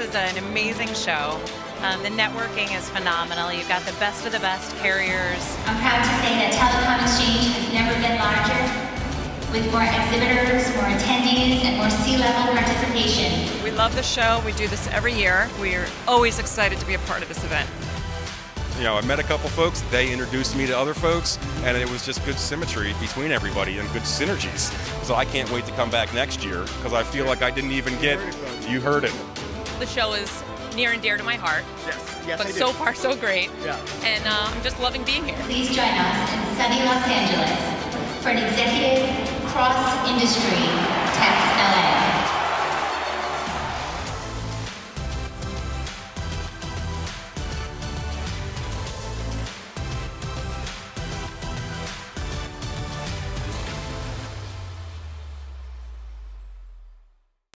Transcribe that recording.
is an amazing show. Um, the networking is phenomenal. You've got the best of the best carriers. I'm proud to say that Telecom Exchange has never been larger, with more exhibitors, more attendees, and more C-level participation. We love the show. We do this every year. We're always excited to be a part of this event. You know, I met a couple folks, they introduced me to other folks, and it was just good symmetry between everybody and good synergies. So I can't wait to come back next year because I feel like I didn't even get, you heard it. The show is near and dear to my heart. Yes, yes, but I do. so far, so great. Yeah. And uh, I'm just loving being here. Please join us in sunny Los Angeles for an executive cross-industry Tex LA.